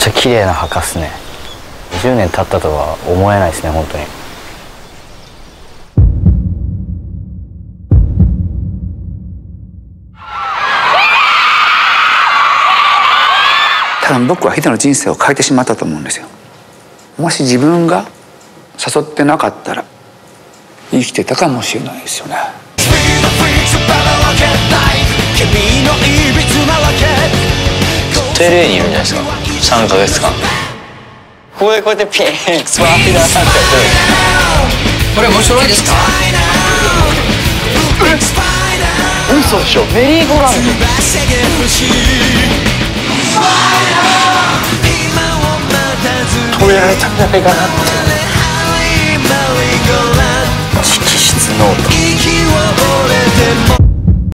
ちゃ綺麗な墓っすね。10年経ったとは思えないですね本当に。多分僕はヒデの人生を変えてしまったと思うんですよ。もし自分が誘ってなかったら生きてたかもしれないですよね。ずっと LA にいるんじゃないですか3ヶ月間。ここでこうやってピンスワーピダーってやって。るこれ面白いですか？嘘でしょ。メリーゴーランド。止められたんじゃないかなって